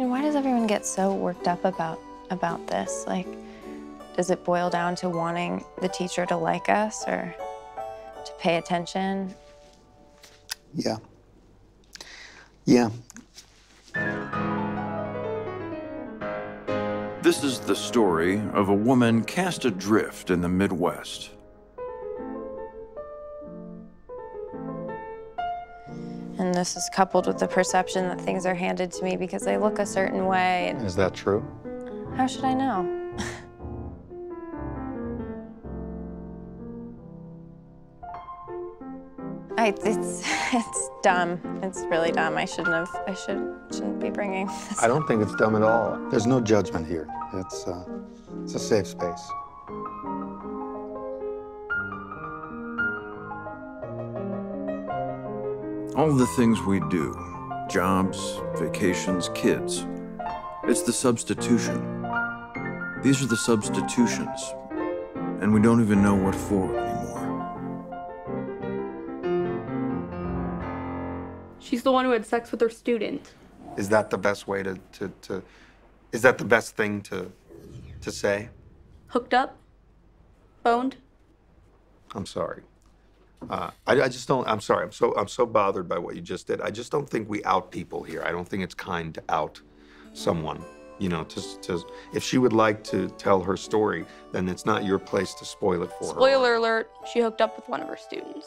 And why does everyone get so worked up about about this? Like, does it boil down to wanting the teacher to like us or to pay attention? Yeah. Yeah. This is the story of a woman cast adrift in the Midwest. And this is coupled with the perception that things are handed to me because they look a certain way. Is that true? How should I know? I, it's it's dumb. It's really dumb. I shouldn't have. I should shouldn't be bringing this. I don't think it's dumb at all. There's no judgment here. It's, uh, it's a safe space. All the things we do jobs, vacations, kids it's the substitution. These are the substitutions, and we don't even know what for anymore. She's the one who had sex with her student. Is that the best way to, to, to is that the best thing to, to say? Hooked up? Boned? I'm sorry. Uh, I, I just don't, I'm sorry, I'm so, I'm so bothered by what you just did. I just don't think we out people here. I don't think it's kind to out someone. You know, to, to, if she would like to tell her story, then it's not your place to spoil it for her. Spoiler alert, she hooked up with one of her students.